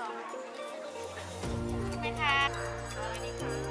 สหมคะเอาอัสดีค่ะ